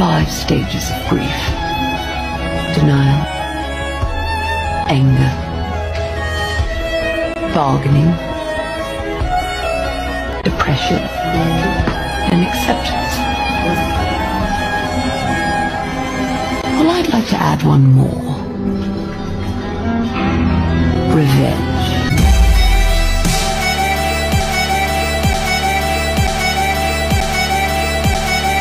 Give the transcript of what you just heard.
five stages of grief. Denial, anger, bargaining, depression, and acceptance. Well, I'd like to add one more. Revenge.